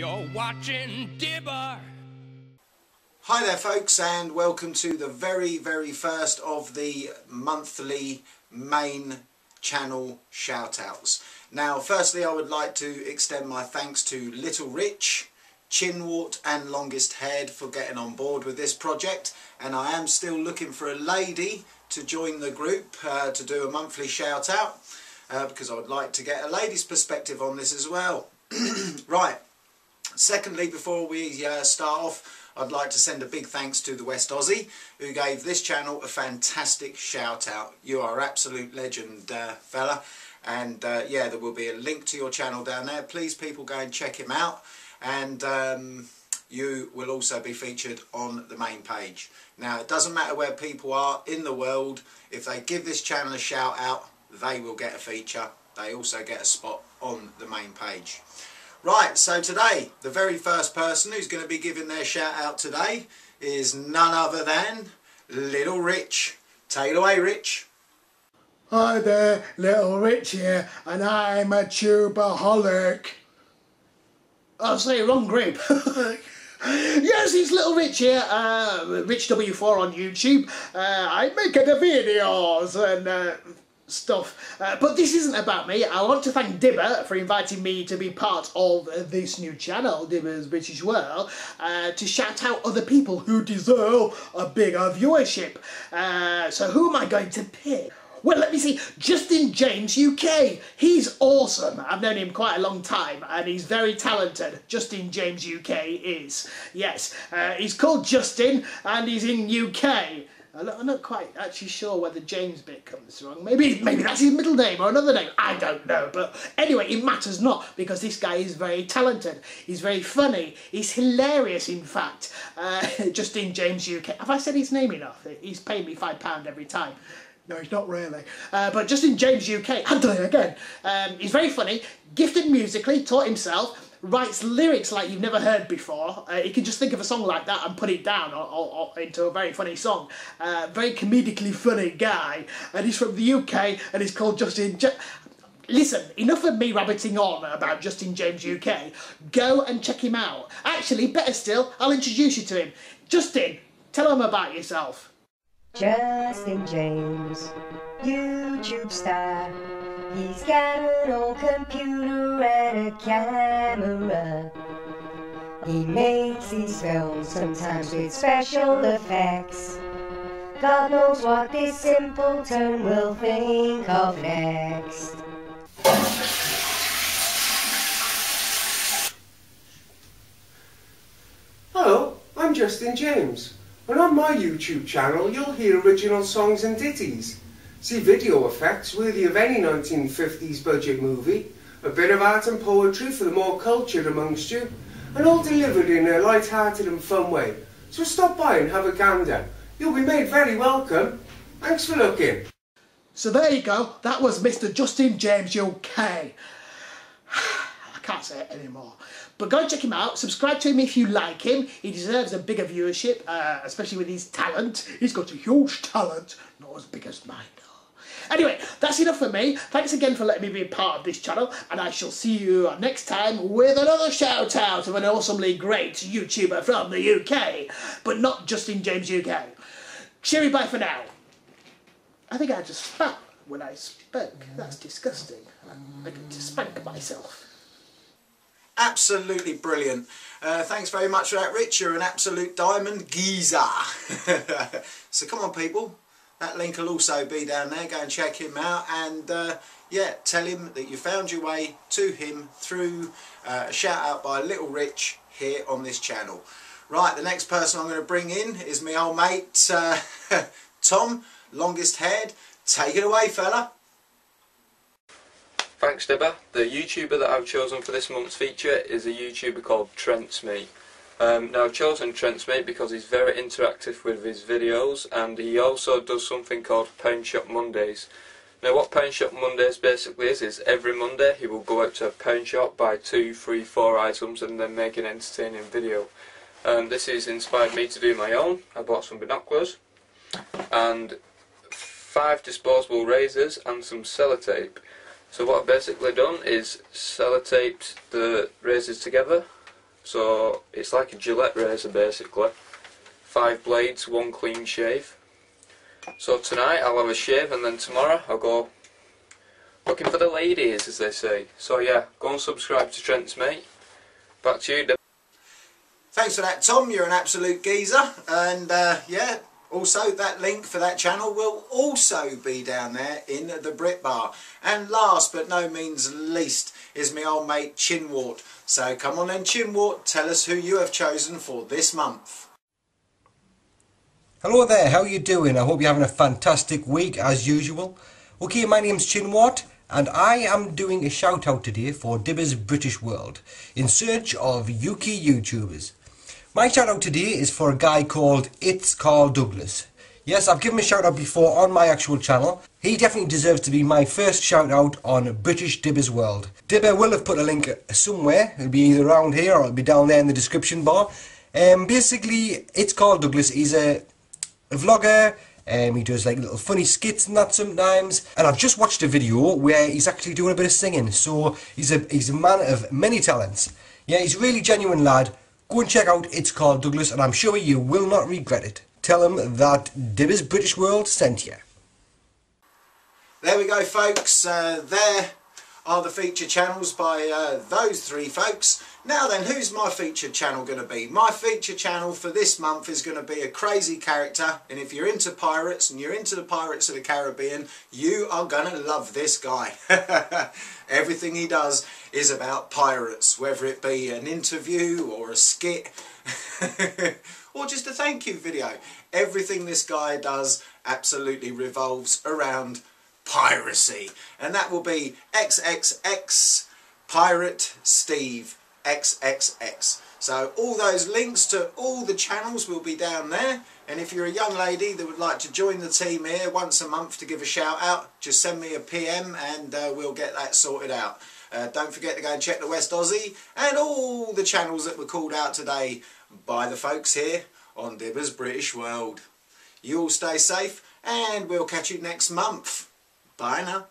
You're watching Dibber. Hi there, folks, and welcome to the very, very first of the monthly main channel shout-outs. Now, firstly, I would like to extend my thanks to Little Rich, Chinwart and Longest Haired for getting on board with this project, and I am still looking for a lady to join the group uh, to do a monthly shout-out, uh, because I would like to get a lady's perspective on this as well. right, secondly, before we uh, start off, I'd like to send a big thanks to the West Aussie who gave this channel a fantastic shout out. You are absolute legend uh, fella and uh, yeah there will be a link to your channel down there. Please people go and check him out and um, you will also be featured on the main page. Now it doesn't matter where people are in the world if they give this channel a shout out they will get a feature. They also get a spot on the main page. Right, so today, the very first person who's going to be giving their shout out today is none other than Little Rich. Take it away, Rich. Hi there, Little Rich here, and I'm a tubaholic. I'll say wrong group. yes, it's Little Rich here, uh, Rich W4 on YouTube. Uh, I make the videos and uh, stuff. Uh, but this isn't about me. I want to thank Dibber for inviting me to be part of this new channel, Dibber's British World, uh, to shout out other people who deserve a bigger viewership. Uh, so who am I going to pick? Well, let me see. Justin James UK. He's awesome. I've known him quite a long time and he's very talented. Justin James UK is. Yes. Uh, he's called Justin and he's in UK. I'm not quite actually sure where the James bit comes from. Maybe maybe that's his middle name or another name. I don't know. But anyway, it matters not because this guy is very talented. He's very funny. He's hilarious, in fact. Uh, Justin James UK. Have I said his name enough? He's paid me £5 every time. No, he's not really. Uh, but Justin James UK, I've done it again. Um, he's very funny, gifted musically, taught himself, writes lyrics like you've never heard before. Uh, he can just think of a song like that and put it down or, or, or into a very funny song. Uh, very comedically funny guy. And he's from the UK and he's called Justin... Listen, enough of me rabbiting on about Justin James UK. Go and check him out. Actually, better still, I'll introduce you to him. Justin, tell him about yourself. Justin James, YouTube star. He's got an old computer and a camera. He makes these films sometimes with special effects. God knows what this simpleton will think of next. Hello, I'm Justin James. And on my YouTube channel, you'll hear original songs and ditties. See video effects worthy of any 1950s budget movie, a bit of art and poetry for the more cultured amongst you, and all delivered in a light-hearted and fun way. So stop by and have a gander. You'll be made very welcome. Thanks for looking. So there you go. That was Mr. Justin James UK. I can't say it anymore. But go and check him out. Subscribe to him if you like him. He deserves a bigger viewership, uh, especially with his talent. He's got a huge talent, not as big as mine. Anyway, that's enough for me. Thanks again for letting me be part of this channel, and I shall see you next time with another shout out of an awesomely great YouTuber from the UK, but not Justin James UK. Cheery bye for now. I think I just spat when I spoke. That's disgusting. I, I get to spank myself. Absolutely brilliant. Uh, thanks very much for that, Rich. You're an absolute diamond geezer. so come on, people. That link will also be down there. Go and check him out. And uh, yeah, tell him that you found your way to him through uh, a shout out by Little Rich here on this channel. Right, the next person I'm going to bring in is my old mate, uh, Tom, longest haired. Take it away, fella. Thanks Dibber. The YouTuber that I've chosen for this month's feature is a YouTuber called Trent's Mate. Um, now I've chosen Trent's Mate because he's very interactive with his videos and he also does something called Pound Shop Mondays. Now what Pound Shop Mondays basically is, is every Monday he will go out to a pound shop, buy two, three, four items and then make an entertaining video. Um, this has inspired me to do my own. I bought some binoculars and five disposable razors and some sellotape. So what I've basically done is sellotaped the razors together So it's like a Gillette razor basically. Five blades, one clean shave. So tonight I'll have a shave and then tomorrow I'll go looking for the ladies as they say. So yeah, go and subscribe to Trent's Mate. Back to you. Thanks for that, Tom. You're an absolute geezer. And uh, yeah, also that link for that channel will also be down there in the Brit Bar. And last but no means least is my old mate Chinwart. So come on then, Chinwart, tell us who you have chosen for this month. Hello there, how are you doing? I hope you're having a fantastic week as usual. Okay, my name's Chinwart and I am doing a shout out today for Dibber's British World in search of UK YouTubers. My shout out today is for a guy called It's Carl Douglas. Yes, I've given him a shout out before on my actual channel. He definitely deserves to be my first shout out on British Dibber's World. Dibber will have put a link somewhere. It'll be either around here or it'll be down there in the description bar. Um, basically, It's Carl Douglas. He's a, a vlogger. Um, he does like little funny skits and that sometimes. And I've just watched a video where he's actually doing a bit of singing. So he's a he's a man of many talents. Yeah, he's a really genuine lad. Go and check out It's Carl Douglas and I'm sure you will not regret it. Tell him that Dibber's British World sent you. There we go, folks. Uh, there are the feature channels by uh, those three folks. Now then, who's my featured channel going to be? My feature channel for this month is going to be a crazy character. And if you're into pirates and you're into the Pirates of the Caribbean, you are going to love this guy. Everything he does is about pirates, whether it be an interview or a skit or just a thank you video. Everything this guy does absolutely revolves around piracy. And that will be XXX Pirate Steve XXX. So all those links to all the channels will be down there. And if you're a young lady that would like to join the team here once a month to give a shout out, just send me a PM and uh, we'll get that sorted out. Uh, don't forget to go and check the West Aussie and all the channels that were called out today by the folks here on Dibber's British World. You all stay safe and we'll catch you next month. Bye now.